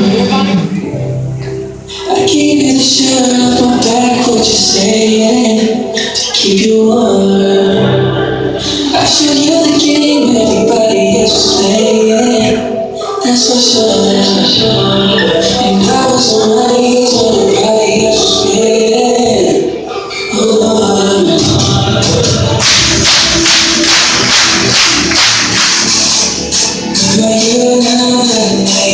I keep it shirt up my back, what you saying? To keep you warm. I showed you the game everybody else was playing. That's for sure. And I was on my knees everybody else was playing. Oh,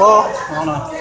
Yeah, well, I don't know.